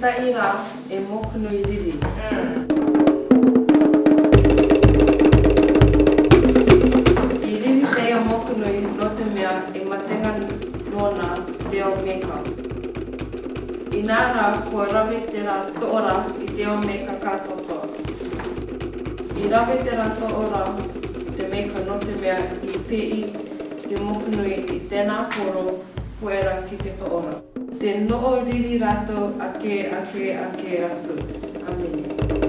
ta ira e mokno i diri. Mm. I diri te ia mokno i no te mea e matenga nona te o meka. I nā rā kua rawe te rā tōra i te o meka kātoto. I rawe te rā tōra te meka no te mea i pei te mokno i tēnā koro puera ki te tōra. te no'o ririrato ake ake ake atsu. Amen.